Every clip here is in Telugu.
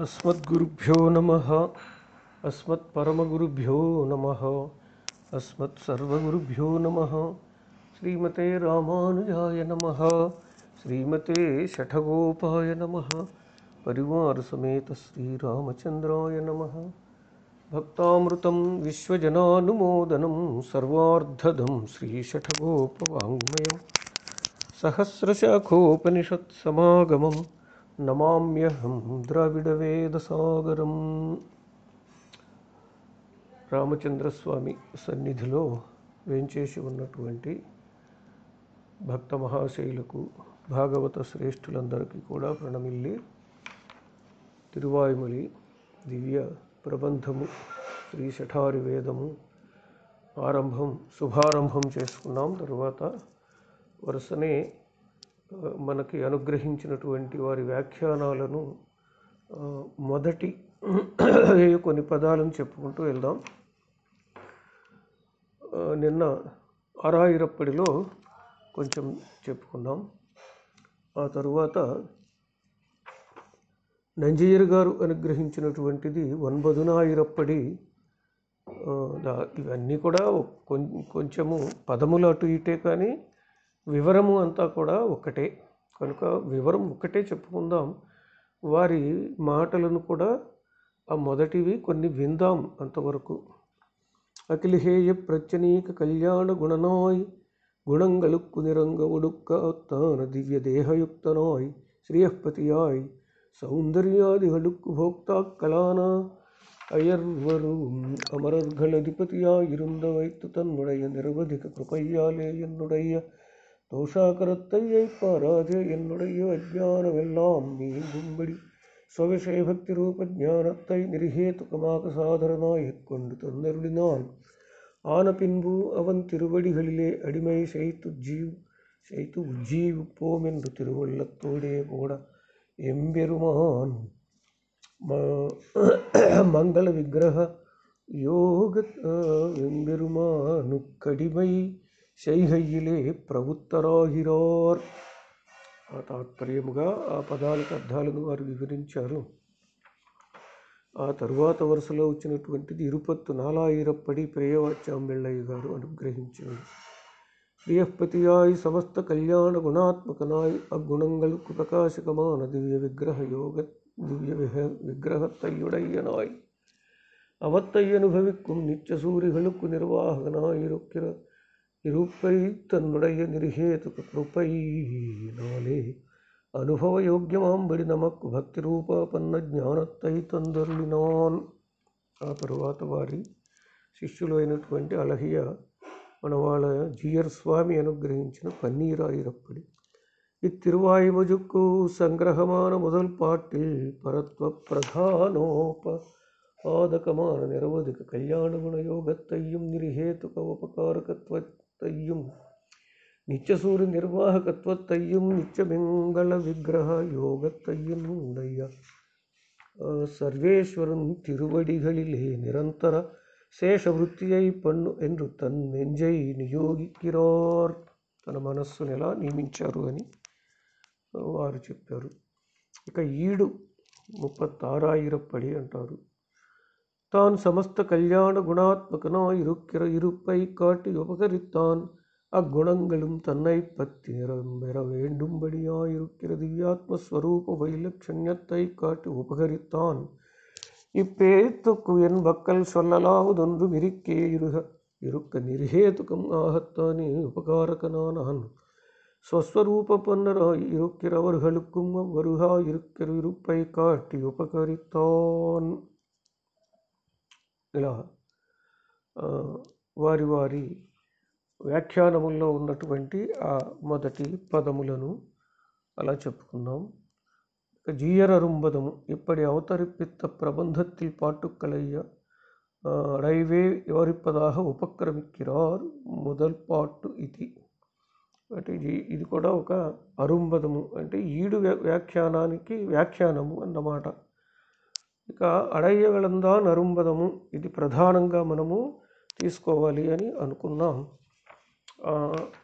अस्मद्गुरुभ्यो नमः। अस्मत्परमगुरुभ्यो नमः। अस्मत्सर्वगुरुभ्यो नमः। श्रीमते रामानुजाय नमः। श्रीमते शठगोपाय नमः। परिवारसमेत श्रीरामचन्द्राय नमः। भक्तामृतं विश्वजनानुमोदनं सर्वार्धदं श्रीशठगोपवाङ्मयम् सहस्रशाखोपनिषत्समागमं నమామ్యహం ద్రావిడవేదసాగరం. రామచంద్రస్వామి సన్నిధిలో వేంచేసి ఉన్నటువంటి భక్త మహాశైలకు భాగవత శ్రేష్ఠులందరికీ కూడా ప్రణమిల్లి. తిరువాయుమలి దివ్య ప్రబంధము శ్రీ శఠారి వేదము ఆరంభం శుభారంభం చేసుకున్నాం. తరువాత వరుసనే మనకి అనుగ్రహించినటువంటి వారి వ్యాఖ్యానాలను మొదటి కొన్ని పదాలను చెప్పుకుంటూ వెళ్దాం. నిన్న అరాయిరప్పడిలో కొంచెం చెప్పుకున్నాం. ఆ తరువాత నంజయ్యర్ గారు అనుగ్రహించినటువంటిది వన్బదునాయిరప్పడి ఇవన్నీ కూడా కొం- కొంచెము పదములు అటు ఇటే కానీ వివరము అంతా కూడా ఒక్కటే. కనుక వివరం ఒక్కటే చెప్పుకుందాం. వారి మాటలను కూడా ఆ మొదటివి కొన్ని విందాం అంతవరకు. అఖిలిహేయ ప్రత్యనీక కళ్యాణ గుణనాయ్ గుణంగలుక్కు నిరంగ తాన దివ్య దేహయుక్తనాయ్ శ్రేయపతియాయ్ சௌந்தர்யாதிகளுக்கு போக்தா అయర్వరు அயர்வரும் அமரர்களதிபதியாயிருந்த வைத்து தன்னுடைய நிரவதிக కృపయ్యాలే ఎన్నుడయ్య தோஷாகரத்தை பாராதே. என்னுடைய அஜானமெல்லாம் நீங்கும்படி ஸ்வவிஷய பக்தி ரூப ஞானத்தை நிருகேதுக்கமாக சாதனமாகிக் கொண்டு தந்தருளினான். ஆன பின்பு அவன் திருவடிகளிலே அடிமை செய்து ஜீவ் செய்து உஜ்ஜீவிப்போம் என்று திருவள்ளத்தோடே கூட எம்பெருமான் மங்கள விக்கிரக யோக எம்பெருமானுக்கடிமை శైహయ్యిలే ప్రభుత్వరాహిరోర్ ఆ తాత్పర్యముగా ఆ పదాలకు అర్థాలను వారు వివరించారు. ఆ తరువాత వరుసలో వచ్చినటువంటిది ఇరుపత్తు నాలాయిరప్పడి ప్రేయవాచ్యాంబెళ్ళయ్య గారు అనుగ్రహించారు ప్రియపతియాయి సమస్త కళ్యాణ గుణాత్మకనాయ్ అగుణంగళకు ప్రకాశకమాన దివ్య విగ్రహ యోగ దివ్య విహ விக்கிரகத்தையுடையனாய் అవత్తయ్యనుభవిక్కు నిత్య நிச்ச నిర్వాహకనాయి நிர்வாகனாயிருக்கிற இருப்பை தன்னுடைய நிருகேதுக கிருப்பையினாலே అనుభవ యోగ్యమాంబడి నమక్కు భక్తి రూపాపన్న జ్ఞానత్తై తందరులినాన్ ఆ తరువాత వారి శిష్యులు అయినటువంటి అలహియ మన వాళ్ళ జియర్ స్వామి అనుగ్రహించిన పన్నీరాయిరప్పడి இத்திருவாய்மொஜுக்கு சங்கிரகமான முதல் பாட்டில் பரத்வ பிரதானோப பாதகமான நிரவதிக கல்யாண குணயோகத்தையும் நிருகேதுக உபகாரகத்வத்தையும் తయ్యం. నిత్య సూర్య నిర్వాహకత్వ తయ్యం నిత్య మంగళ విగ్రహ యోగత్తయ్యం తయ్యం ఉండయ్య సర్వేశ్వరం తిరువడిగలిలే నిరంతర శేషవృత్తి అయి పన్ను ఎన్ను తన్ నెంజై నియోగికిరార్. తన మనస్సును ఎలా నియమించారు అని వారు చెప్పారు. ఇక ఈడు ముప్పత్తారాయిరప్పడి అంటారు. தான் சமஸ்த கல்யாண குணாத்மகனாய் இருக்கிற இருப்பை காட்டி உபகரித்தான். அக்குணங்களும் தன்னை பற்றி பெற வேண்டும்படியாயிருக்கிற திவ்யாத்மஸ்வரூப வைலட்சண்யத்தை காட்டி உபகரித்தான். இப்பேத்துக்கு என் மக்கள் சொல்லலாவதொன்று இருக்கே இருக இருக்க நிர்ஹேதுக்கம் ஆகத்தானே உபகாரகனானான். ஸ்வஸ்வரூப பன்னராய் இருக்கிறவர்களுக்கும் அவ்வருகாய் இருக்கிற இருப்பை காட்டி உபகரித்தான். ఇలా వారి వారి వ్యాఖ్యానముల్లో ఉన్నటువంటి ఆ మొదటి పదములను అలా చెప్పుకున్నాం జీయర రుంబదము இப்படி அவதரிப்பித்த பிரபந்தத்தில் పాటుకలయ్య రైవే వివరిపదాహ ఉపక్రమిక్కిరార్ మొదల్ పాటు ఇది. అంటే ఇది కూడా ఒక అరుంబదము అంటే ఈడు వ్యాఖ్యానానికి వ్యాఖ్యానము అన్నమాట. ఇక అడయ్యగలందాన్ అరుంబదము ఇది ప్రధానంగా మనము తీసుకోవాలి అని అనుకున్నాం ఆ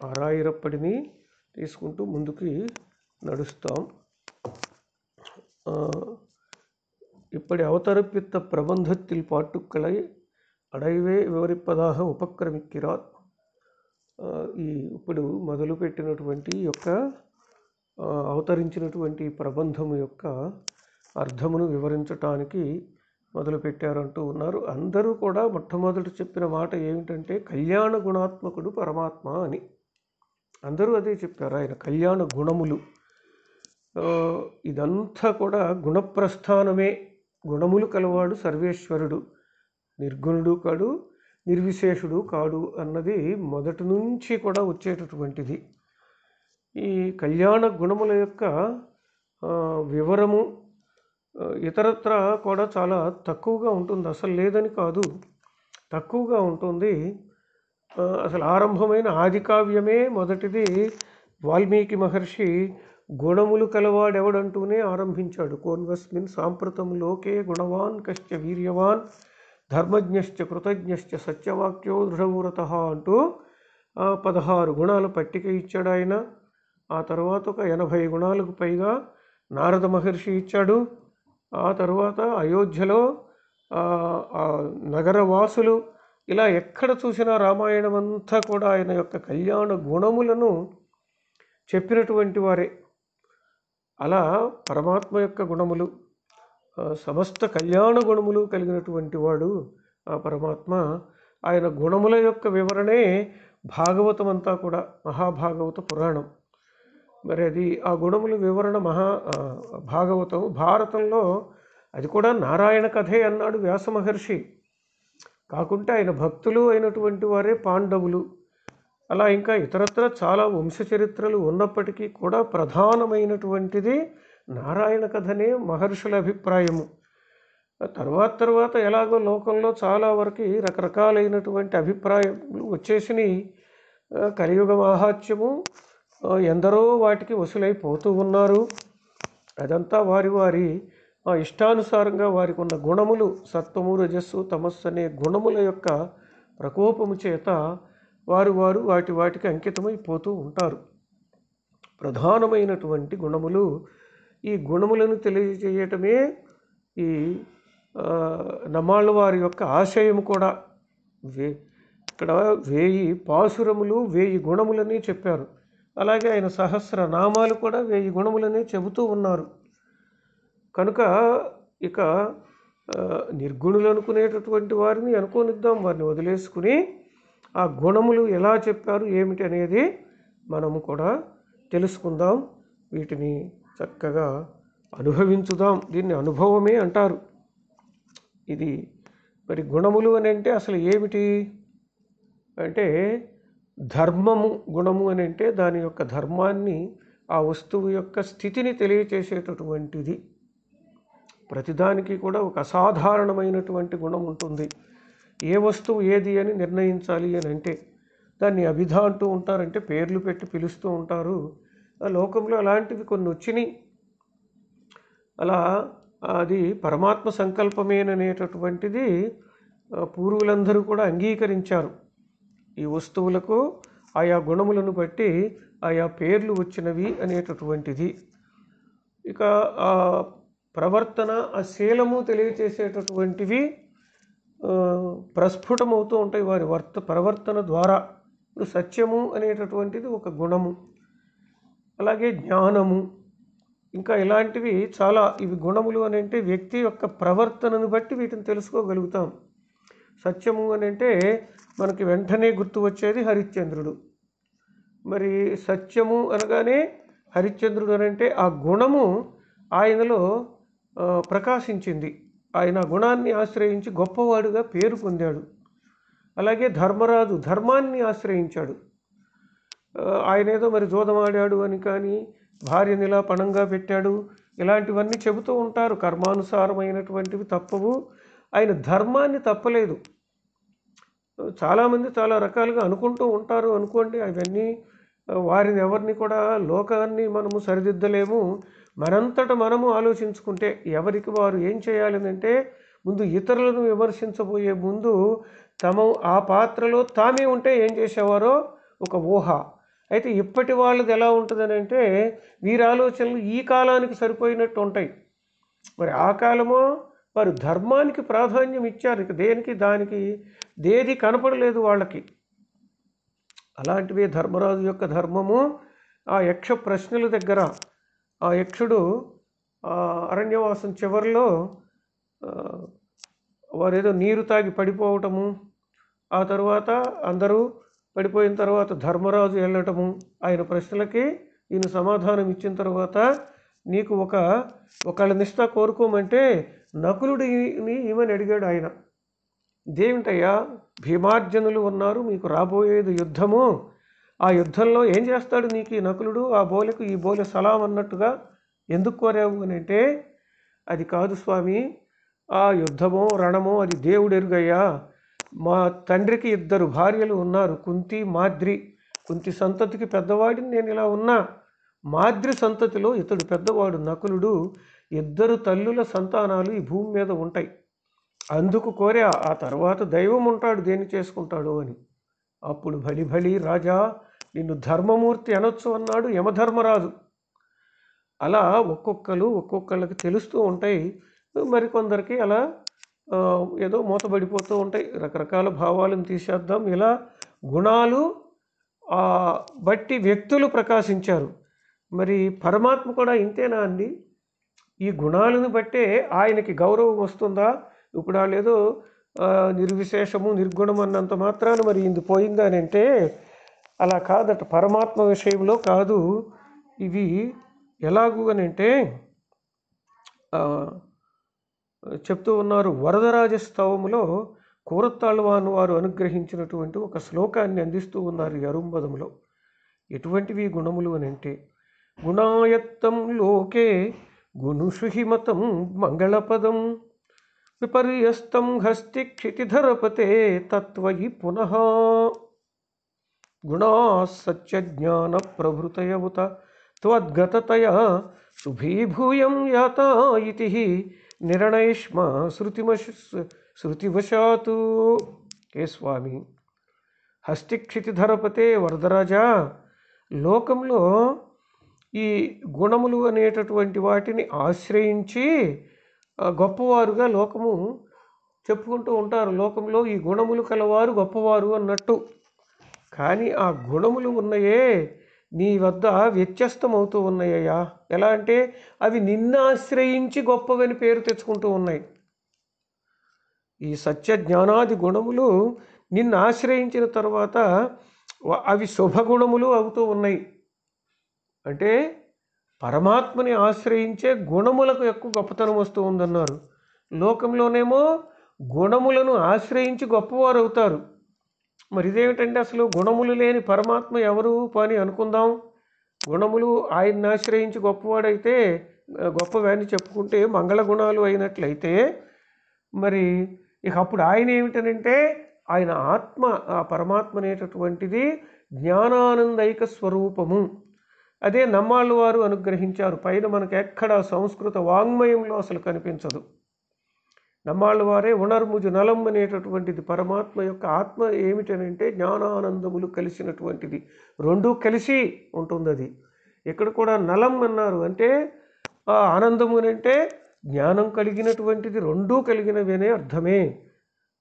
ఆరాయిరప్పటిని తీసుకుంటూ ముందుకి నడుస్తాం ఆ, இப்படி அவதரிப்பித்த பிரபந்தத்தில் பாட்டுக்களை అడైవే వివరిప్పదాహ ఉపక్రమిక్కిరార్ ఆ, ఈ ఇప్పుడు మొదలుపెట్టినటువంటి యొక్క ఆ, అవతరించినటువంటి ప్రబంధము యొక్క అర్థమును వివరించటానికి మొదలుపెట్టారంటూ ఉన్నారు. అందరూ కూడా మొట్టమొదట చెప్పిన మాట ఏమిటంటే కళ్యాణ గుణాత్మకుడు పరమాత్మ అని. అందరూ అదే చెప్పారు. ఆయన కళ్యాణ గుణములు. ఇదంతా కూడా గుణప్రస్థానమే. గుణములు కలవాడు సర్వేశ్వరుడు. నిర్గుణుడు కాడు నిర్విశేషుడు కాడు అన్నది మొదటి నుంచి కూడా వచ్చేటటువంటిది. ఈ కళ్యాణ గుణముల యొక్క వివరము ఇతరత్ర కూడా చాలా తక్కువగా ఉంటుంది. అసలు లేదని కాదు. తక్కువగా ఉంటుంది. అసలు ఆరంభమైన ఆది కావ్యమే మొదటిది. వాల్మీకి మహర్షి గుణములు కలవాడెవడంటూనే ఆరంభించాడు. కోన్వస్మిన్ సాంప్రతం లోకే గుణవాన్ కశ్చ వీర్యవాన్ ధర్మజ్ఞశ్చ కృతజ్ఞశ్చ సత్యవాక్యో దృఢవ్రత అంటూ పదహారు గుణాల పట్టిక ఇచ్చాడు ఆయన. ఆ తర్వాత ఒక ఎనభై గుణాలకు పైగా నారద మహర్షి ఇచ్చాడు. ఆ తర్వాత అయోధ్యలో నగరవాసులు ఇలా ఎక్కడ చూసినా రామాయణం అంతా కూడా ఆయన యొక్క కళ్యాణ గుణములను చెప్పినటువంటి వారే. అలా పరమాత్మ యొక్క గుణములు సమస్త కళ్యాణ గుణములు కలిగినటువంటి వాడు ఆ పరమాత్మ. ఆయన గుణముల యొక్క వివరణే భాగవతం అంతా కూడా మహాభాగవత పురాణం. మరి అది ఆ గుణముల వివరణ మహా భాగవతం. భారతంలో అది కూడా నారాయణ కథే అన్నాడు వ్యాస మహర్షి. కాకుంటే ఆయన భక్తులు అయినటువంటి వారే పాండవులు. అలా ఇంకా ఇతరత్ర చాలా వంశ చరిత్రలు ఉన్నప్పటికీ కూడా ప్రధానమైనటువంటిది నారాయణ కథనే మహర్షుల అభిప్రాయము. తర్వాత తర్వాత ఎలాగో లోకంలో చాలా వరకు రకరకాలైనటువంటి అభిప్రాయం వచ్చేసినాయి. కలియుగ మాహాత్యము ఎందరో వాటికి వసూలైపోతూ ఉన్నారు. అదంతా వారి వారి ఇష్టానుసారంగా వారికి ఉన్న గుణములు సత్వము రజస్సు తమస్సు అనే గుణముల యొక్క ప్రకోపము చేత వారు వారు వాటి వాటికి అంకితమైపోతూ ఉంటారు. ప్రధానమైనటువంటి గుణములు ఈ గుణములను తెలియజేయటమే ఈ నమాళ్ళ వారి యొక్క ఆశయం కూడా. వే ఇక్కడ వేయి పాసురములు వేయి గుణములని చెప్పారు. అలాగే ఆయన సహస్ర నామాలు కూడా వేయి గుణములనే చెబుతూ ఉన్నారు. కనుక ఇక నిర్గుణులు అనుకునేటటువంటి వారిని అనుకోనిద్దాం. వారిని వదిలేసుకుని ఆ గుణములు ఎలా చెప్పారు ఏమిటి అనేది మనము కూడా తెలుసుకుందాం. వీటిని చక్కగా అనుభవించుదాం. దీన్ని అనుభవమే అంటారు. ఇది మరి గుణములు అని అంటే అసలు ఏమిటి? అంటే ధర్మము గుణము అని అంటే దాని యొక్క ధర్మాన్ని ఆ వస్తువు యొక్క స్థితిని తెలియచేసేటటువంటిది. ప్రతిదానికి కూడా ఒక అసాధారణమైనటువంటి గుణం ఉంటుంది. ఏ వస్తువు ఏది అని నిర్ణయించాలి అని అంటే దాన్ని అభిధ అంటూ ఉంటారంటే పేర్లు పెట్టి పిలుస్తూ ఉంటారు. ఆ లోకంలో అలాంటివి కొన్ని వచ్చినాయి. అలా అది పరమాత్మ సంకల్పమేననేటటువంటిది పూర్వులందరూ కూడా అంగీకరించారు. ఈ వస్తువులకు ఆయా గుణములను బట్టి ఆయా పేర్లు వచ్చినవి అనేటటువంటిది. ఇక ఆ ప్రవర్తన ఆ శీలము తెలియచేసేటటువంటివి ప్రస్ఫుటమవుతూ ఉంటాయి వారి వర్త ప్రవర్తన ద్వారా. ఇప్పుడు సత్యము అనేటటువంటిది ఒక గుణము. అలాగే జ్ఞానము. ఇంకా ఇలాంటివి చాలా ఇవి గుణములు అని అంటే వ్యక్తి యొక్క ప్రవర్తనను బట్టి వీటిని తెలుసుకోగలుగుతాం. సత్యము అని అంటే మనకి వెంటనే గుర్తు వచ్చేది హరిశ్చంద్రుడు. మరి సత్యము అనగానే హరిశ్చంద్రుడు అని అంటే ఆ గుణము ఆయనలో ప్రకాశించింది. ఆయన గుణాన్ని ఆశ్రయించి గొప్పవాడుగా పేరు పొందాడు. అలాగే ధర్మరాజు ధర్మాన్ని ఆశ్రయించాడు. ఆయన ఏదో మరి జోదమాడాడు అని కానీ భార్యని ఇలా పణంగా పెట్టాడు. ఇలాంటివన్నీ చెబుతూ ఉంటారు. కర్మానుసారమైనటువంటివి తప్పవు. ఆయన ధర్మాన్ని తప్పలేదు. చాలామంది చాలా రకాలుగా అనుకుంటూ ఉంటారు అనుకోండి. అవన్నీ వారిని ఎవరిని కూడా లోకాన్ని మనము సరిదిద్దలేము. మనంతట మనము ఆలోచించుకుంటే ఎవరికి వారు ఏం చేయాలని అంటే ముందు ఇతరులను విమర్శించబోయే ముందు తమ ఆ పాత్రలో తామే ఉంటే ఏం చేసేవారో ఒక ఊహ. అయితే ఇప్పటి వాళ్ళది ఎలా ఉంటుందని అంటే వీరి ఆలోచనలు ఈ కాలానికి సరిపోయినట్టు ఉంటాయి. మరి ఆ కాలమో వారు ధర్మానికి ప్రాధాన్యం ఇచ్చారు. ఇక దేనికి దానికి దేది కనపడలేదు వాళ్ళకి. అలాంటివి ధర్మరాజు యొక్క ధర్మము ఆ యక్ష ప్రశ్నల దగ్గర. ఆ యక్షుడు అరణ్యవాసం చివరిలో వారేదో నీరు తాగి పడిపోవటము ఆ తర్వాత అందరూ పడిపోయిన తర్వాత ధర్మరాజు వెళ్ళటము ఆయన ప్రశ్నలకి ఈయన సమాధానం ఇచ్చిన తర్వాత నీకు ఒక ఒకళ్ళ నిష్ట కోరుకోమంటే నకులుడిని ఈమెని అడిగాడు ఆయన. దేమిటయ్యా భీమార్జనులు ఉన్నారు మీకు రాబోయేది యుద్ధము. ఆ యుద్ధంలో ఏం చేస్తాడు నీకు ఈ నకులుడు? ఆ బోలెకు ఈ బోలె సలాం అన్నట్టుగా ఎందుకు కోరావు అని అంటే అది కాదు స్వామి ఆ యుద్ధమో రణమో అది దేవుడు ఎరుగయ్యా. మా తండ్రికి ఇద్దరు భార్యలు ఉన్నారు కుంతి మాద్రి. కుంతి సంతతికి పెద్దవాడిని నేను ఇలా ఉన్నా. మాద్రి సంతతిలో ఇతడు పెద్దవాడు నకులుడు. ఇద్దరు తల్లుల సంతానాలు ఈ భూమి మీద ఉంటాయి. అందుకు కోరే ఆ తర్వాత దైవం ఉంటాడు దేన్ని చేసుకుంటాడు అని. అప్పుడు బలి బలి రాజా నిన్ను ధర్మమూర్తి అనొచ్చు అన్నాడు యమధర్మరాజు. అలా ఒక్కొక్కరు ఒక్కొక్కళ్ళకి తెలుస్తూ ఉంటాయి. మరికొందరికి అలా ఏదో మూతబడిపోతూ ఉంటాయి. రకరకాల భావాలను తీసేద్దాం. ఇలా గుణాలు బట్టి వ్యక్తులు ప్రకాశించారు. మరి పరమాత్మ కూడా ఇంతేనా అండి? ఈ గుణాలను బట్టే ఆయనకి గౌరవం వస్తుందా? ఇప్పుడు వాళ్ళు ఏదో నిర్విశేషము నిర్గుణం అన్నంత మాత్రాన మరి ఇది పోయిందా అని అంటే అలా కాదట. పరమాత్మ విషయంలో కాదు. ఇవి ఎలాగు అని అంటే చెప్తూ ఉన్నారు. వరదరాజస్తవములో కూరత్తాళ్వాను వారు అనుగ్రహించినటువంటి ఒక శ్లోకాన్ని అందిస్తూ ఉన్నారు ఈ అరుంబదములో ఎటువంటివి గుణములు అని అంటే గుణాయత్తం లోకే గుణుషుహిమతం మంగళపదం విపర్యస్తం హస్తి క్షితిధరపతే తత్వయి పునః. గుణా సత్యజ్ఞాన ప్రభృతయవుత త్వద్గతతయ శుభీభూయం యాత ఇతి నిర్ణయష్మ శృతిమశ శృతివశాతు. ఏ స్వామి? హస్తిక్షితిధరపతే వరదరాజా లోకంలో ఈ గుణములు అనేటటువంటి వాటిని ఆశ్రయించి గొప్పవారుగా లోకము చెప్పుకుంటూ ఉంటారు. లోకంలో ఈ గుణములు కలవారు గొప్పవారు అన్నట్టు. కానీ ఆ గుణములు ఉన్నాయే నీ వద్ద వ్యత్యస్తమవుతూ ఉన్నాయ్యా ఎలా అంటే అవి నిన్ను ఆశ్రయించి గొప్పవని పేరు తెచ్చుకుంటూ ఉన్నాయి. ఈ సత్య జ్ఞానాది గుణములు నిన్ను ఆశ్రయించిన తర్వాత అవి శుభగుణములు అవుతూ ఉన్నాయి. అంటే పరమాత్మని ఆశ్రయించే గుణములకు ఎక్కువ గొప్పతనం వస్తూ ఉందన్నారు. లోకంలోనేమో గుణములను ఆశ్రయించి గొప్పవారు అవుతారు. మరి ఇదేమిటంటే అసలు గుణములు లేని పరమాత్మ ఎవరు పని అనుకుందాం? గుణములు ఆయన్ని ఆశ్రయించి గొప్పవాడైతే గొప్పవాడిని చెప్పుకుంటే మంగళ గుణాలు అయినట్లయితే మరి ఇక అప్పుడు ఆయన ఏమిటనంటే ఆయన ఆత్మ ఆ పరమాత్మ అనేటటువంటిది జ్ఞానానందైక స్వరూపము. అదే నమ్మాళ్ళు వారు అనుగ్రహించారు. పైన మనకు ఎక్కడా సంస్కృత వాంగ్మయంలో అసలు కనిపించదు. నమ్మాళ్ళు వారే ఉణర్ముజు నలం అనేటటువంటిది పరమాత్మ యొక్క ఆత్మ ఏమిటనంటే జ్ఞానానందములు కలిసినటువంటిది. రెండూ కలిసి ఉంటుంది అది ఇక్కడ కూడా నలం అన్నారు. అంటే ఆ ఆనందము అంటే జ్ఞానం కలిగినటువంటిది రెండూ కలిగినవనే అర్థమే.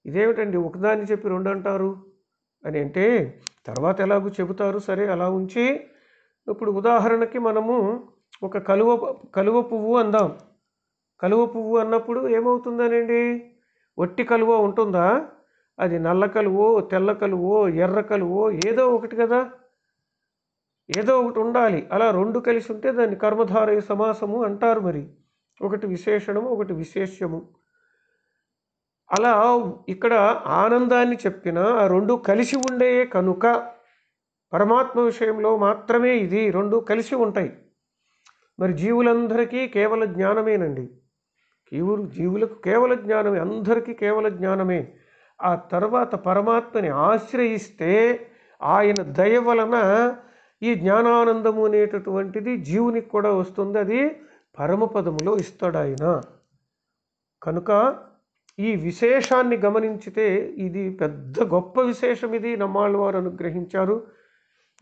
ఇదేమిటండి? ఒకదాన్ని చెప్పి రెండు అంటారు అని అంటే తర్వాత ఎలాగో చెబుతారు. సరే అలా ఉంచి ఇప్పుడు ఉదాహరణకి మనము ఒక కలువ కలువ పువ్వు అందాం. కలువ పువ్వు అన్నప్పుడు ఏమవుతుందనండి? ఒట్టి కలువ ఉంటుందా? అది నల్ల కలువో తెల్ల కలువో ఎర్ర కలువో ఏదో ఒకటి కదా? ఏదో ఒకటి ఉండాలి. అలా రెండు కలిసి ఉంటే దాన్ని కర్మధారయ సమాసము అంటారు మరి. ఒకటి విశేషణము ఒకటి విశేష్యము. అలా ఇక్కడ ఆనందాన్ని చెప్పిన ఆ రెండు కలిసి ఉండే కనుక పరమాత్మ విషయంలో మాత్రమే ఇది రెండు కలిసి ఉంటాయి. మరి జీవులందరికీ కేవల జ్ఞానమేనండి? జీవులు జీవులకు కేవల జ్ఞానమే అందరికీ కేవల జ్ఞానమే. ఆ తర్వాత పరమాత్మని ఆశ్రయిస్తే ఆయన దయ వలన ఈ జ్ఞానానందము అనేటటువంటిది జీవునికి కూడా వస్తుంది. అది పరమపదములో ఇస్తాడు ఆయన. కనుక ఈ విశేషాన్ని గమనించితే ఇది పెద్ద గొప్ప విశేషం ఇది. నమ్మాళ్ళ వారు అనుగ్రహించారు.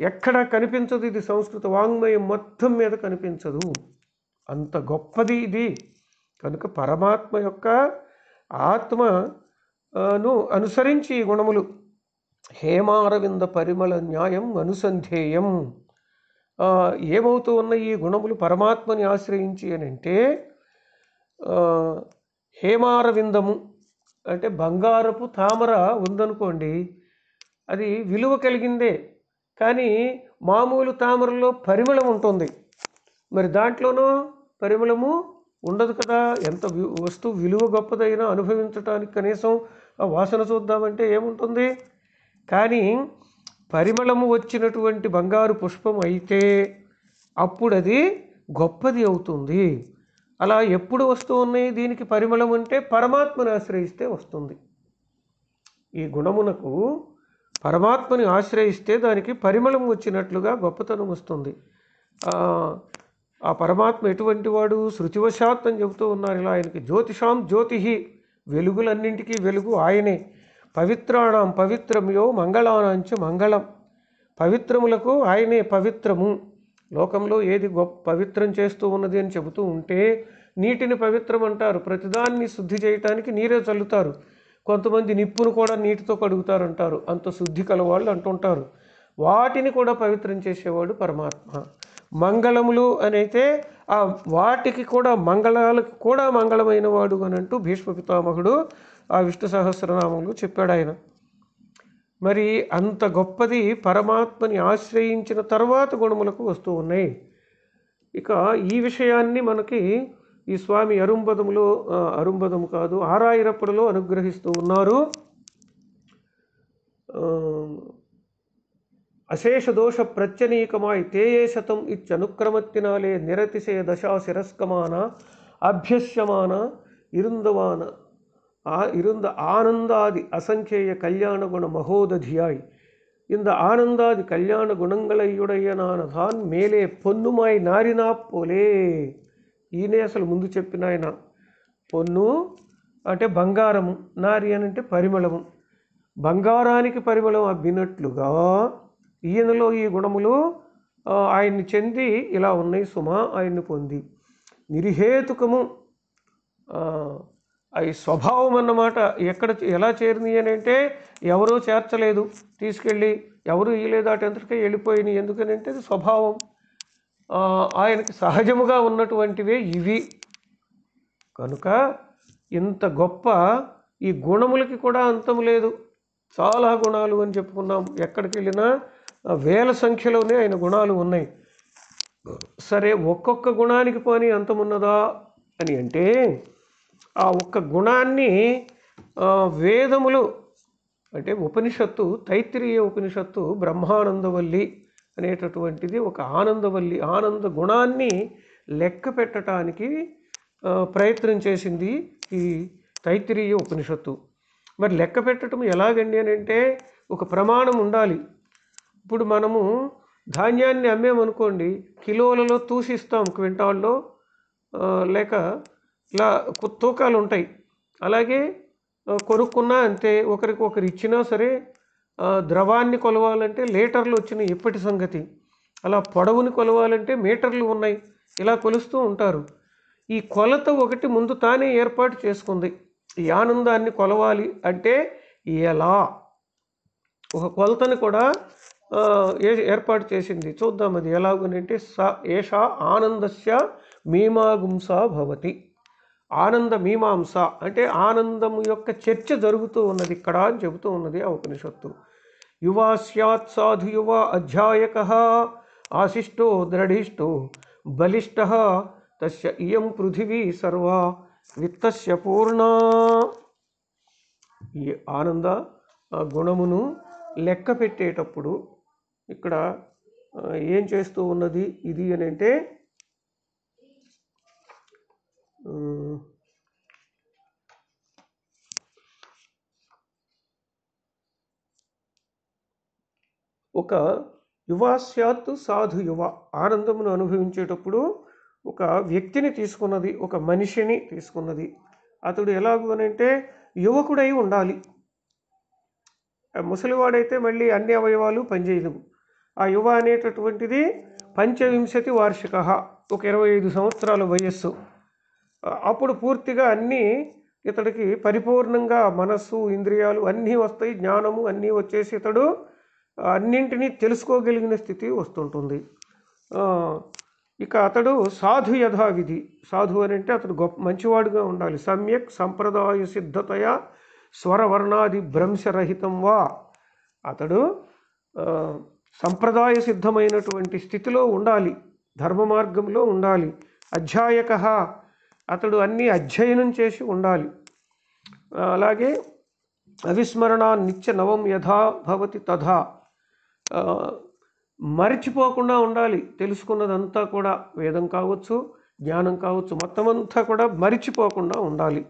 ఎక్కడా కనిపించదు ఇది సంస్కృత వాంగ్మయం మొత్తం మీద కనిపించదు. అంత గొప్పది ఇది. కనుక పరమాత్మ యొక్క ఆత్మను అనుసరించి ఈ గుణములు. హేమారవింద పరిమళ న్యాయం అనుసంధేయం. ఏమవుతూ ఉన్న ఈ గుణములు పరమాత్మని ఆశ్రయించి అని అంటే హేమారవిందము అంటే బంగారపు తామర ఉందనుకోండి అది విలువ కలిగిందే. కానీ మామూలు తామరలో పరిమళం ఉంటుంది. మరి దాంట్లోనూ పరిమళము ఉండదు కదా? ఎంత వస్తువు విలువ గొప్పదైనా అనుభవించడానికి కనీసం ఆ వాసన చూద్దామంటే ఏముంటుంది? కానీ పరిమళము వచ్చినటువంటి బంగారు పుష్పం అయితే అప్పుడు అది గొప్పది అవుతుంది. అలా ఎప్పుడు వస్తూ ఉన్నాయి? దీనికి పరిమళం అంటే పరమాత్మని ఆశ్రయిస్తే వస్తుంది. ఈ గుణమునకు పరమాత్మని ఆశ్రయిస్తే దానికి పరిమళం వచ్చినట్లుగా గొప్పతనం వస్తుంది. ఆ, పరమాత్మ ఎటువంటి వాడు? శృతివశాత్ అని చెబుతూ ఉన్నారు ఇలా ఆయనకి. జ్యోతిషాం జ్యోతి వెలుగులన్నింటికీ వెలుగు ఆయనే. పవిత్రాణం పవిత్రమయో మంగళానాంచ మంగళం. పవిత్రములకు ఆయనే పవిత్రము. లోకంలో ఏది గొప్ప పవిత్రం చేస్తూ ఉన్నది అని చెబుతూ ఉంటే నీటిని పవిత్రం అంటారు ప్రతిదాన్ని శుద్ధి చేయటానికి నీరే చల్లుతారు. కొంతమంది నిప్పును కూడా నీటితో కడుగుతారంటారు. అంత శుద్ధి కలవాళ్ళు అంటుంటారు. వాటిని కూడా పవిత్రం చేసేవాడు పరమాత్మ. మంగళములు అని అయితే ఆ వాటికి కూడా మంగళాలకు కూడా మంగళమైన వాడు అని అంటూ భీష్మ పితామహుడు ఆ విష్ణు సహస్రనామంలో చెప్పాడు ఆయన. మరి అంత గొప్పది పరమాత్మని ఆశ్రయించిన తర్వాత గుణములకు వస్తూ ఉన్నాయి. ఇక ఈ విషయాన్ని మనకి ఈ స్వామి అరుంబదములో ఆ, అరుంబదము కాదు ఆరాయిరప్పుడులో అనుగ్రహిస్తూ ఉన్నారు ఆ, అశేష దోష ప్రత్యనీకమాయ్ తేయే శతం ఇచ్చనుక్రమత్తినాలే నిరతిశయ దశా శిరస్కమాన అభ్యస్యమాన ఇరుందవాన ஆ இருந்த ஆனந்தாதி அசங்கேய கல்யாண குண மகோததியாய் இந்த ஆனந்தாதி கல்யாண గుణంగళయుడయ్యనానథాన్ మేలే పొన్నుమాయి నారినా పోలే ఈయనే అసలు ముందు చెప్పిన ఆయన. పొన్ను అంటే బంగారము నారి అని అంటే పరిమళము. బంగారానికి పరిమళం అబ్బినట్లుగా ఈయనలో ఈ గుణములు ఆయన్ని చెంది ఇలా ఉన్నాయి సుమ ఆయన్ని పొంది. నిరిహేతుకము అవి స్వభావం అన్నమాట. ఎక్కడ ఎలా చేరినాయి అని అంటే ఎవరూ చేర్చలేదు. తీసుకెళ్ళి ఎవరు ఇయ్యలేదు. అటంతటికే వెళ్ళిపోయినాయి. ఎందుకనంటే అది స్వభావం. ఆయనకి సహజముగా ఉన్నటువంటివే ఇవి. కనుక ఇంత గొప్ప ఈ గుణములకి కూడా అంతం లేదు. చాలా గుణాలు అని చెప్పుకున్నాం ఎక్కడికి వెళ్ళినా వేల సంఖ్యలోనే ఆయన గుణాలు ఉన్నాయి. సరే ఒక్కొక్క గుణానికి పోనీ అంతమున్నదా అని అంటే ఆ ఒక్క గుణాన్ని వేదములు అంటే ఉపనిషత్తు తైత్రీయ ఉపనిషత్తు బ్రహ్మానందవల్లి అనేటటువంటిది ఒక ఆనందవల్లి ఆనంద గుణాన్ని లెక్క పెట్టడానికి ప్రయత్నం చేసింది ఈ తైత్తిరీయ ఉపనిషత్తు. మరి లెక్క పెట్టడం ఎలాగండి అని అంటే ఒక ప్రమాణం ఉండాలి. ఇప్పుడు మనము ధాన్యాన్ని అమ్మేమనుకోండి కిలోలలో తూసిస్తాం క్వింటాల్లో లేక ఇలా తూకాలు ఉంటాయి అలాగే కొనుక్కున్నా అంతే ఒకరికి ఒకరు ఇచ్చినా సరే ద్రవాన్ని కొలవాలంటే లీటర్లు వచ్చినాయి ఇప్పటి సంగతి. అలా పొడవుని కొలవాలంటే మీటర్లు ఉన్నాయి. ఇలా కొలుస్తూ ఉంటారు. ఈ కొలత ఒకటి ముందు తానే ఏర్పాటు చేసుకుంది. ఈ ఆనందాన్ని కొలవాలి అంటే ఎలా? ఒక కొలతని కూడా ఏ- ఏర్పాటు చేసింది. చూద్దాం అది ఎలాగునంటే స ఏషా ఆనందస్య మీమాగుంస భవతి. ఆనంద మీమాంస అంటే ఆనందం యొక్క చర్చ జరుగుతూ ఉన్నది. ఇక్కడ అని చెబుతూ ఉన్నది ఆ ఉపనిషత్తు. యువా స్యాత్ సాధు యువ అధ్యాయక ఆశిష్టో ద్రఢిష్టో బలిష్ట తస్య ఇయం పృథివీ సర్వ విత్తస్య పూర్ణ. ఈ ఆనంద గుణమును లెక్క పెట్టేటప్పుడు ఇక్కడ ఏం చేస్తూ ఉన్నది ఇది అని అంటే ఒక యువ స్యాత్ సాధు యువ ఆనందమును అనుభవించేటప్పుడు ఒక వ్యక్తిని తీసుకున్నది ఒక మనిషిని తీసుకున్నది. అతడు ఎలాగు అని అంటే యువకుడై ఉండాలి. ముసలివాడైతే మళ్ళీ అన్ని అవయవాలు పనిచేయలేవు. ఆ యువ అనేటటువంటిది పంచవింశతి వార్షిక ఒక ఇరవై ఐదు సంవత్సరాల వయస్సు. అప్పుడు పూర్తిగా అన్నీ ఇతడికి పరిపూర్ణంగా మనస్సు ఇంద్రియాలు అన్నీ వస్తాయి జ్ఞానము అన్నీ వచ్చేసి ఇతడు అన్నింటినీ తెలుసుకోగలిగిన స్థితి వస్తుంటుంది. ఇక అతడు సాధు యథావిధి సాధు అని అంటే అతడు గొప్ప మంచివాడుగా ఉండాలి. సమ్యక్ సంప్రదాయ సిద్ధతయ స్వరవర్ణాది భ్రంశరహితం వా. అతడు సంప్రదాయ సిద్ధమైనటువంటి స్థితిలో ఉండాలి. ధర్మ మార్గంలో ఉండాలి. అధ్యాయక. అతడు అన్నీ అధ్యయనం చేసి ఉండాలి. అలాగే అవిస్మరణ నిత్య నవం యథా భవతి తథా. మరిచిపోకుండా ఉండాలి. తెలుసుకున్నదంతా కూడా వేదం కావచ్చు జ్ఞానం కావచ్చు మొత్తం అంతా కూడా మరిచిపోకుండా ఉండాలి.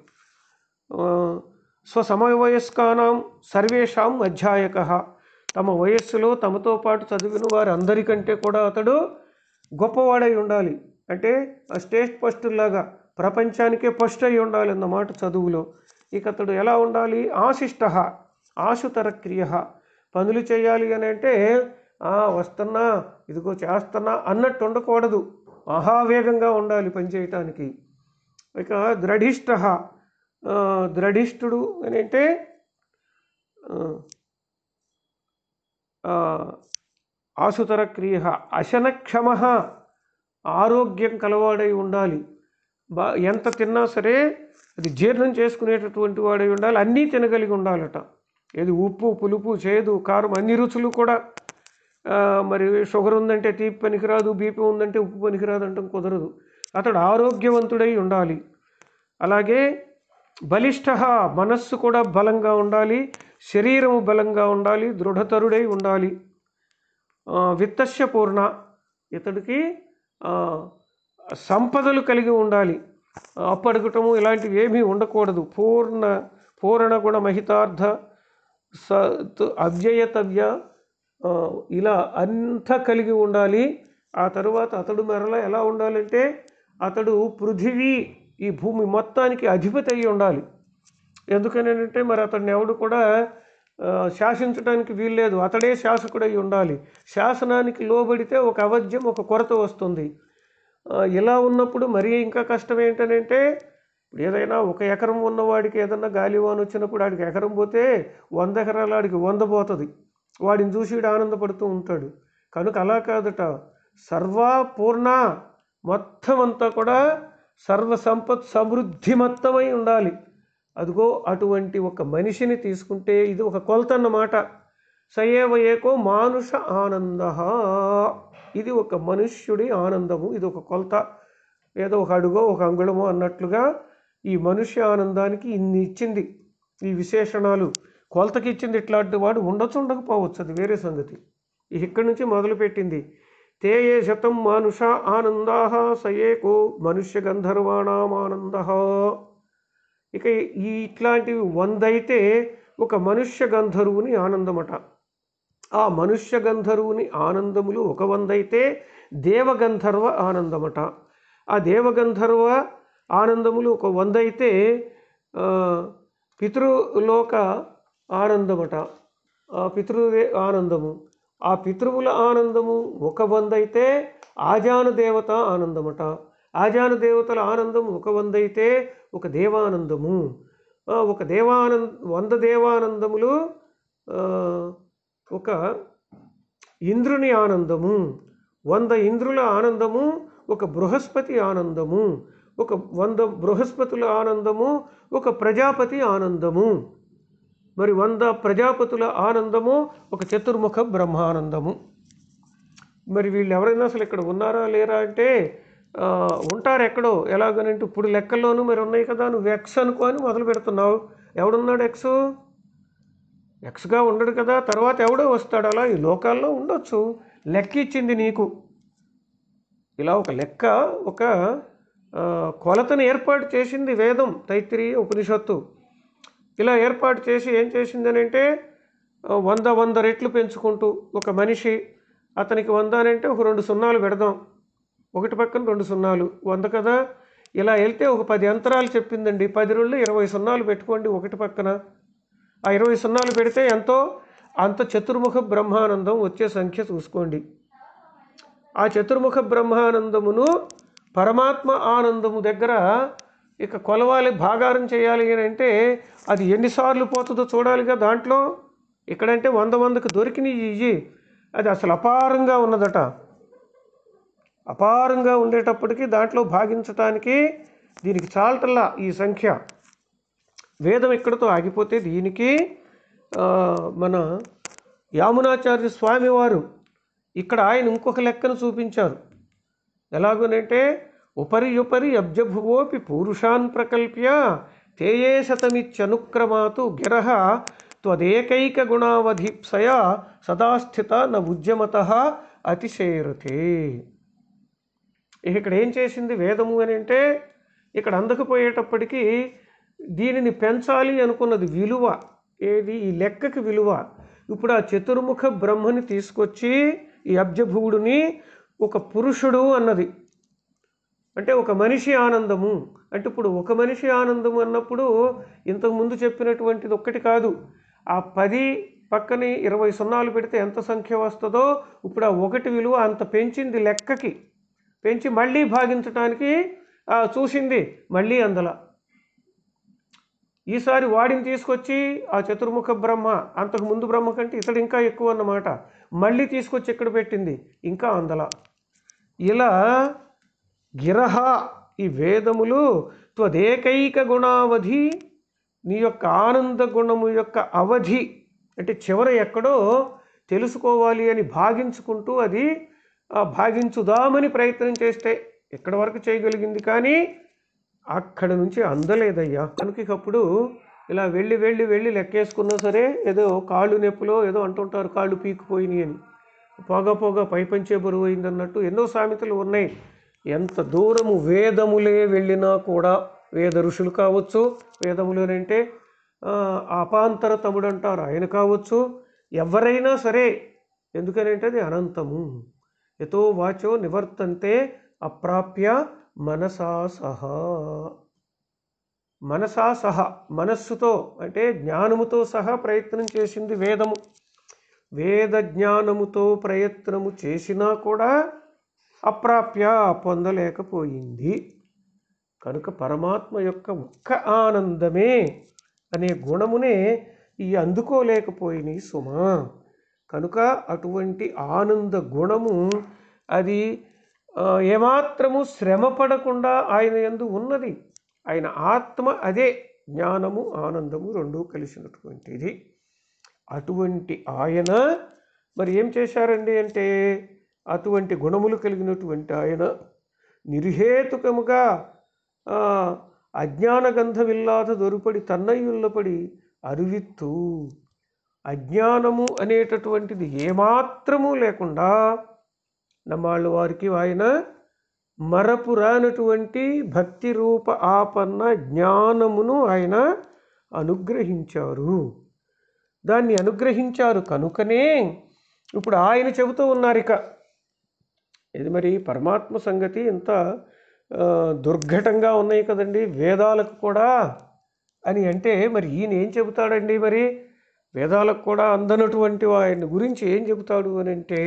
స్వసమవయస్కానం సర్వేషాం అధ్యాయక. తమ వయస్సులో తమతో పాటు చదివిన వారి అందరికంటే కూడా అతడు గొప్పవాడై ఉండాలి. అంటే ఆ స్టేట్ ఫస్ట్ లాగా ప్రపంచానికే ఫస్ట్ అయి ఉండాలి అన్నమాట చదువులో. ఇక అతడు ఎలా ఉండాలి? ఆశిష్ట ఆశుతర క్రియ. పనులు చేయాలి అని అంటే వస్తున్నా ఇదిగో చేస్తున్నా అన్నట్టు ఉండకూడదు. మహావేగంగా ఉండాలి పని చేయటానికి. ఇక ద్రఢిష్ట ద్రఢిష్ఠుడు అని అంటే ఆసుతర క్రియ అశనక్షమ ఆరోగ్యం కలవాడై ఉండాలి. బా ఎంత తిన్నా సరే అది జీర్ణం చేసుకునేటటువంటి వాడై ఉండాలి. అన్నీ తినగలిగి ఉండాలట. ఏది ఉప్పు పులుపు చేదు కారం అన్ని రుచులు కూడా మరి షుగర్ ఉందంటే తీపి పనికిరాదు బీపీ ఉందంటే ఉప్పు పనికిరాదు అంటాం కుదరదు. అతడు ఆరోగ్యవంతుడై ఉండాలి. అలాగే బలిష్ట మనస్సు కూడా బలంగా ఉండాలి శరీరము బలంగా ఉండాలి దృఢతరుడై ఉండాలి. విత్తస్య పూర్ణ ఇతడికి సంపదలు కలిగి ఉండాలి. అప్పడగటము ఇలాంటివి ఏమీ ఉండకూడదు. పూర్ణ పూర్ణ గుణ మహితార్థ స తు- అవ్యయతవ్య ఇలా అంతా కలిగి ఉండాలి. ఆ తరువాత అతడు మరలా ఎలా ఉండాలంటే అతడు పృథివీ ఈ భూమి మొత్తానికి అధిపతి అయి ఉండాలి. ఎందుకనంటే మరి అతడిని ఎవడు కూడా శాసించడానికి వీల్లేదు. అతడే శాసకుడై ఉండాలి. శాసనానికి లోబడితే ఒక అవధ్యం ఒక కొరత వస్తుంది. ఇలా ఉన్నప్పుడు మరీ ఇంకా కష్టం ఏంటనంటే ఇప్పుడు ఏదైనా ఒక ఎకరం ఉన్నవాడికి ఏదన్నా గాలివాన్ వచ్చినప్పుడు ఆడికి ఎకరం పోతే వంద ఎకరాల ఆడికి వంద పోతుంది. వాడిని చూసి ఆనందపడుతూ ఉంటాడు. కనుక అలా కాదట. సర్వపూర్ణ మొత్తం అంతా కూడా సర్వ సంపత్ సమృద్ధి మొత్తమై ఉండాలి. అదిగో అటువంటి ఒక మనిషిని తీసుకుంటే ఇది ఒక కొలత అన్నమాట. సయేవ ఏకో మానుష ఆనంద. ఇది ఒక మనుష్యుడి ఆనందము. ఇది ఒక కొలత. ఏదో ఒక అడుగో ఒక అంగుళమో అన్నట్లుగా ఈ మనుష్య ఆనందానికి ఇన్ని ఇచ్చింది. ఈ విశేషణాలు కొలతకి ఇచ్చింది ఇట్లాంటి వాడు ఉండొచ్చు ఉండకపోవచ్చు. అది వేరే సంగతి. ఇక్కడి నుంచి మొదలుపెట్టింది. తే ఏ శతం మానుష ఆనందా సయేకో మనుష్య గంధర్వాణామానంద ఇక ఈ ఇట్లాంటివి వందైతే ఒక మనుష్య గంధర్వుని ఆనందమట. ఆ మనుష్య గంధర్వుని ఆనందములు ఒక వందైతే దేవగంధర్వ ఆనందమట. ఆ దేవగంధర్వ ఆనందములు ఒక వంద అయితే పితృలోక ఆనందమట. ఆ పితృదే ఆనందము. ఆ పితృవుల ఆనందము ఒక వంద అయితే ఆజాన దేవత ఆనందమట. ఆజాన దేవతల ఆనందం ఒక వంద అయితే ఒక దేవానందము. ఒక దేవానంద వంద దేవానందములు ఒక ఇంద్రుని ఆనందము. వంద ఇంద్రుల ఆనందము ఒక బృహస్పతి ఆనందము. ఒక వంద బృహస్పతుల ఆనందము ఒక ప్రజాపతి ఆనందము. మరి వంద ప్రజాపతుల ఆనందము ఒక చతుర్ముఖ బ్రహ్మానందము. మరి వీళ్ళు ఎవరైనా అసలు ఇక్కడ ఉన్నారా లేరా అంటే ఉంటారు ఎక్కడో ఎలాగనంటే ఇప్పుడు లెక్కల్లోనూ మరి ఉన్నాయి కదా నువ్వు ఎక్స్ అనుకోని మొదలు పెడుతున్నావు. ఎవడున్నాడు ఎక్స్ ఎక్స్గా ఉండడు కదా తర్వాత ఎవడో వస్తాడు అలా ఈ లోకాల్లో ఉండొచ్చు. లెక్క ఇచ్చింది నీకు. ఇలా ఒక లెక్క ఒక కొలతను ఏర్పాటు చేసింది వేదం తైత్రి ఉపనిషత్తు. ఇలా ఏర్పాటు చేసి ఏం చేసిందని అంటే వంద వంద రెట్లు పెంచుకుంటూ ఒక మనిషి అతనికి వంద అని అంటే ఒక రెండు సున్నాలు పెడదాం. ఒకటి పక్కన రెండు సున్నాలు. వంద కదా? ఇలా వెళ్తే ఒక పది అంతరాలు చెప్పిందండి. పది రెండు ఇరవై సున్నాలు పెట్టుకోండి ఒకటి పక్కన. ఆ ఇరవై సున్నాలు పెడితే ఎంతో? అంత చతుర్ముఖ బ్రహ్మానందం వచ్చే సంఖ్య చూసుకోండి. ఆ చతుర్ముఖ బ్రహ్మానందమును పరమాత్మ ఆనందము దగ్గర ఇక కొలవాలి భాగారం చేయాలి అని అంటే అది ఎన్నిసార్లు పోతుందో చూడాలిగా దాంట్లో. ఇక్కడంటే వంద మందికి దొరికినవి ఇవి అది అసలు అపారంగా ఉన్నదట. అపారంగా ఉండేటప్పటికీ దాంట్లో భాగించటానికి దీనికి చాలటల్లా ఈ సంఖ్య. వేదం ఇక్కడతో ఆగిపోతే దీనికి మన యామునాచార్య స్వామివారు ఇక్కడ ఆయన ఇంకొక లెక్కను చూపించారు. ఎలాగునంటే ఉపరి ఉపరి అబ్జభువోపి పూరుషాన్ ప్రకల్ప్య తేయే శతమిత్యనుక్రమాతు గిరహ త్వదేకైక గుణావధిప్సయ సదాస్థిత న ఉద్యమత అతిశేరతే ఇక్కడ ఏం చేసింది వేదము అని అంటే ఇక్కడ అందకపోయేటప్పటికీ దీనిని పెంచాలి అనుకున్నది విలువ ఏది? ఈ లెక్కకి విలువ. ఇప్పుడు ఆ చతుర్ముఖ బ్రహ్మని తీసుకొచ్చి ఈ అబ్జభువుడిని ఒక పురుషుడు అన్నది. అంటే ఒక మనిషి ఆనందము. అంటే ఇప్పుడు ఒక మనిషి ఆనందము అన్నప్పుడు ఇంతకుముందు చెప్పినటువంటిది ఒక్కటి కాదు. ఆ పది పక్కని ఇరవై సున్నాలు పెడితే ఎంత సంఖ్య వస్తుందో ఇప్పుడు ఆ ఒకటి విలువ అంత పెంచింది లెక్కకి. పెంచి మళ్ళీ భాగించడానికి చూసింది మళ్ళీ అందల. ఈసారి వాడిని తీసుకొచ్చి ఆ చతుర్ముఖ బ్రహ్మ అంతకు ముందు బ్రహ్మ కంటే ఇతడు ఇంకా ఎక్కువ అన్నమాట. మళ్ళీ తీసుకొచ్చి ఎక్కడ పెట్టింది? ఇంకా అందల. ఇలా గిరహ ఈ వేదములు త్వదేకైక గుణావధి నీ యొక్క ఆనంద గుణము యొక్క అవధి అంటే చివర ఎక్కడో తెలుసుకోవాలి అని భాగించుకుంటూ అది భాగించుదామని ప్రయత్నం చేస్తే ఎక్కడి వరకు చేయగలిగింది కానీ అక్కడ నుంచి అందలేదయ్యా. కనుకప్పుడు ఇలా వెళ్ళి వెళ్ళి వెళ్ళి లెక్కేసుకున్నా సరే ఏదో కాళ్ళు నొప్పులో ఏదో అంటుంటారు కాళ్ళు పీకిపోయినాయి అని. పోగా పోగా పైపంచే బరువు అయిందన్నట్టు ఎన్నో సామెతలు ఉన్నాయి. ఎంత దూరము వేదములే వెళ్ళినా కూడా వేద ఋషులు కావచ్చు వేదములేనంటే అపాంతర తముడు అంటారు ఆయన కావచ్చు ఎవరైనా సరే. ఎందుకనంటే అది అనంతము. ఎతో వాచో నివర్తంతే అప్రాప్య మనసా సహా. మనసా సహా మనస్సుతో అంటే జ్ఞానముతో సహా ప్రయత్నం చేసింది వేదము. వేద జ్ఞానముతో ప్రయత్నము చేసినా కూడా అప్రాప్య పొందలేకపోయింది. కనుక పరమాత్మ యొక్క ఒక్క ఆనందమే అనే గుణమునే ఈ అందుకోలేకపోయినాయి సుమా. కనుక అటువంటి ఆనంద గుణము అది ఏమాత్రము శ్రమ పడకుండా ఆయన ఎందు ఉన్నది. ఆయన ఆత్మ అదే జ్ఞానము ఆనందము రెండూ కలిసినటువంటిది. అటువంటి ఆయన మరి ఏం చేశారండి అంటే అటువంటి గుణములు కలిగినటువంటి ఆయన నిర్హేతుకముగా ఆ, అజ్ఞాన దొరుపడి తన్నయుల్లపడి అరువిత్తు అజ్ఞానము అనేటటువంటిది ఏమాత్రము లేకుండా నమ్మాళ్ళు వారికి ఆయన మరపు రానటువంటి భక్తి రూప ఆపన్న జ్ఞానమును ఆయన అనుగ్రహించారు. దాన్ని అనుగ్రహించారు కనుకనే ఇప్పుడు ఆయన చెబుతూ ఉన్నారు ఇక. ఇది మరి పరమాత్మ సంగతి ఇంత దుర్ఘటంగా ఉన్నాయి కదండి వేదాలకు కూడా అని అంటే మరి ఈయన ఏం చెబుతాడండి మరి? వేదాలకు కూడా అందనటువంటి ఆయన గురించి ఏం చెబుతాడు అని అంటే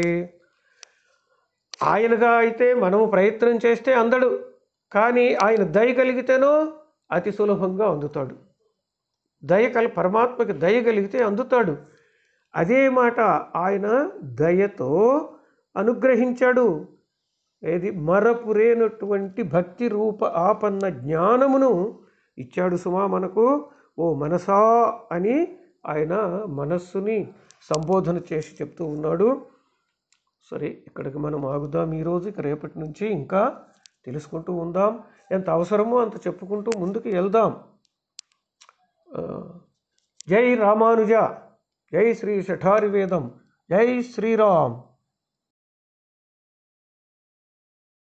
ఆయనగా అయితే మనము ప్రయత్నం చేస్తే అందడు కానీ ఆయన దయ కలిగితేనో అతి సులభంగా అందుతాడు. దయ కలి పరమాత్మకి దయ కలిగితే అందుతాడు. అదే మాట ఆయన దయతో అనుగ్రహించాడు. ఏది? మరపురేనటువంటి భక్తి రూప ఆపన్న జ్ఞానమును ఇచ్చాడు సుమా మనకు. ఓ మనసా అని ఆయన మనస్సుని సంబోధన చేసి చెప్తూ ఉన్నాడు. సరే ఇక్కడికి మనం ఆగుదాం. ఈరోజు ఇక రేపటి నుంచి ఇంకా తెలుసుకుంటూ ఉందాం. ఎంత అవసరమో అంత చెప్పుకుంటూ ముందుకు వెళ్దాం. జై రామానుజ జై శ్రీ శఠారి వేదం జై శ్రీరామ్.